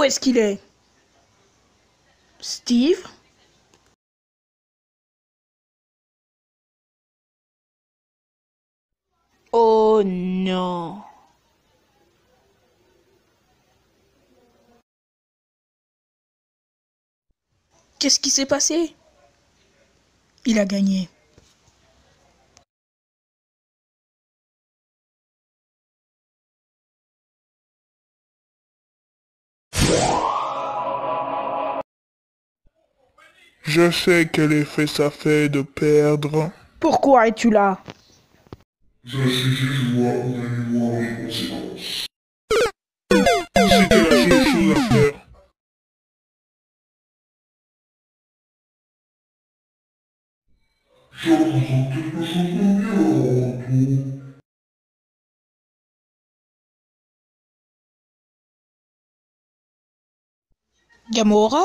Où est-ce qu'il est? Steve? Oh non. Qu'est-ce qui s'est passé? Il a gagné. Je sais quel effet ça fait de perdre. Pourquoi es-tu là? Je suis juste voir pour voir les conséquences. C'était la seule chose à faire. Je ressens quelque chose de bien en retour. Gamora?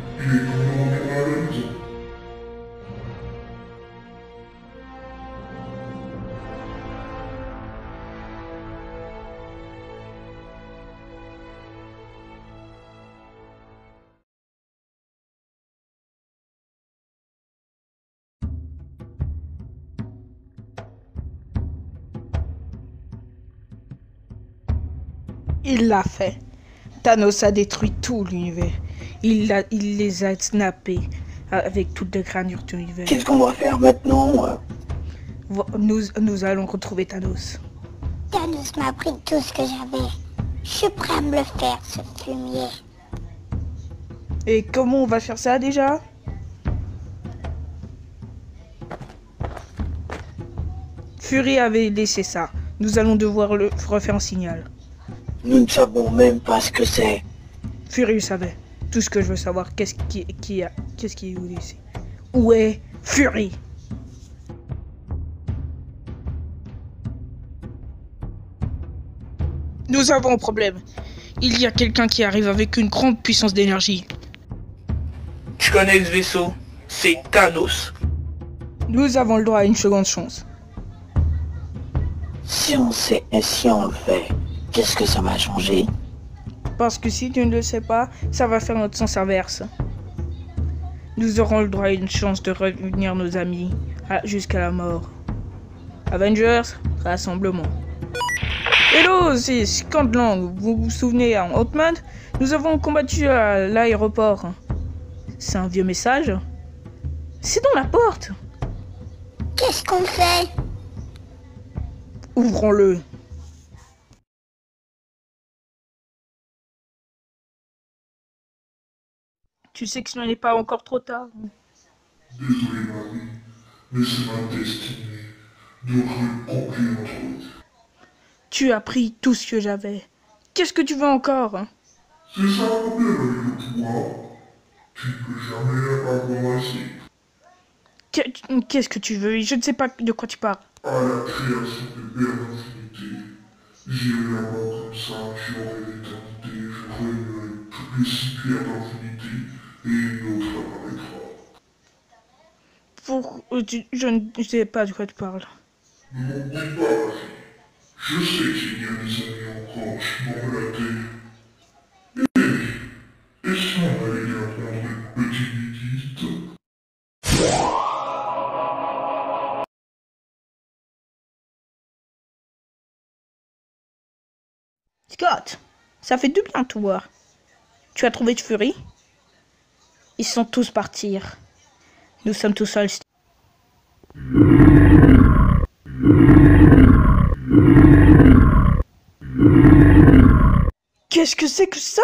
Il l'a fait. Thanos a détruit tout l'univers. Il, a- il les a snappés avec toutes les granures de l'univers. Qu'est-ce qu'on va faire maintenant Nous, nous allons retrouver Thanos. Thanos m'a pris tout ce que j'avais. Je suis prêt à me le faire, ce fumier. Et comment on va faire ça déjà? Fury avait laissé ça. Nous allons devoir le refaire un signal. Nous ne savons même pas ce que c'est. Fury savait. Tout ce que je veux savoir, qu'est-ce qui, qui a, qu'est-ce qui est où ici? Où est Fury? Nous avons un problème. Il y a quelqu'un qui arrive avec une grande puissance d'énergie. Je connais ce vaisseau? C'est Thanos. Nous avons le droit à une seconde chance. Si on sait et si on le fait, qu'est-ce que ça va changer Parce que si tu ne le sais pas, ça va faire notre sens inverse. Nous aurons le droit à une chance de réunir nos amis jusqu'à la mort. Avengers, rassemblement. Hello, c'est Scandlang. Vous vous souvenez, en Ant-Man, nous avons combattu à l'aéroport. C'est un vieux message C'est dans la porte Qu'est-ce qu'on fait? Ouvrons-le. Tu sais que ce n'est pas encore trop tard. Désolé Marie, mais c'est ma destinée de reconquérir. Tu as pris tout ce que j'avais. Qu'est-ce que tu veux encore hein? C'est ça le problème avec le pouvoir. Tu ne peux jamais avoir assez. Que- Qu'est-ce que tu veux? Je ne sais pas de quoi tu parles. À la création des paires d'infinité, j'irai là-bas comme ça, j'aurai l'éternité, je réunirai toutes les d'infinité et une autre apparaîtra. Pour... euh, Je ne sais pas de quoi tu parles. Ne pas, fille. Je sais qu'il y a des encore allait une petite visite Scott, ça fait du bien de te voir. Tu as trouvé de Fury? Ils sont tous partis. Nous sommes tous seuls. Qu'est-ce que c'est que ça?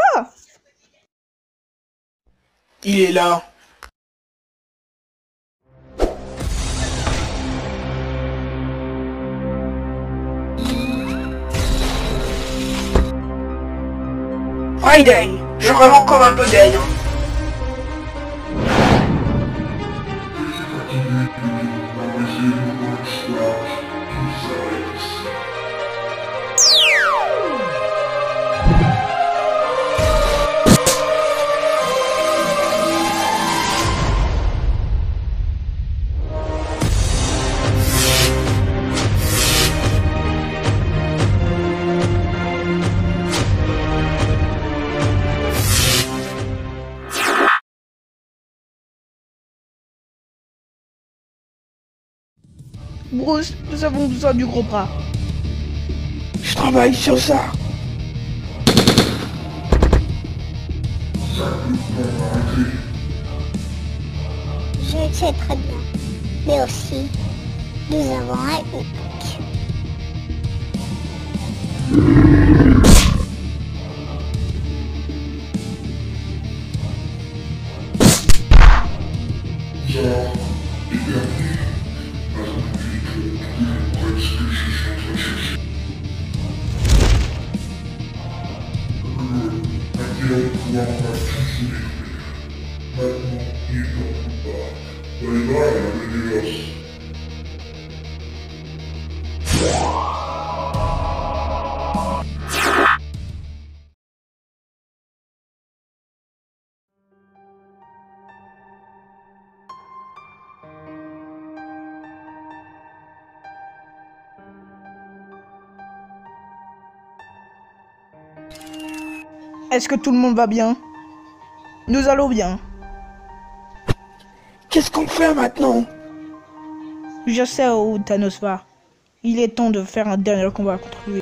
Il est là. Friday, je rêve encore un peu d'aide. Bruce, nous avons besoin du gros bras. Je travaille sur ça. Je sais très bien. Mais aussi, nous avons un. Zara de part. Bye bye, Avengers. Est-ce que tout le monde va bien? Nous allons bien. Qu'est-ce qu'on fait maintenant? Je sais où Thanos va. Il est temps de faire un dernier combat contre lui.